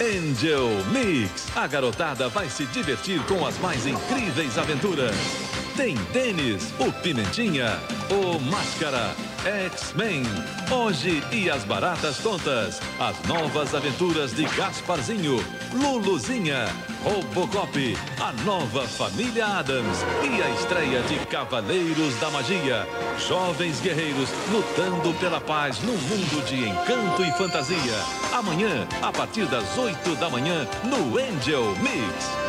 Angel Mix. A garotada vai se divertir com as mais incríveis aventuras. Tem Denis, o Pimentinha, o Máscara, X-Men, Hoje e as Baratas Tontas, as novas aventuras de Gasparzinho, Luluzinha, Robocop, a nova família Adams e a estreia de Cavaleiros da Magia, jovens guerreiros lutando pela paz num mundo de encanto e fantasia. Amanhã, a partir das 8 da manhã, no Angel Mix.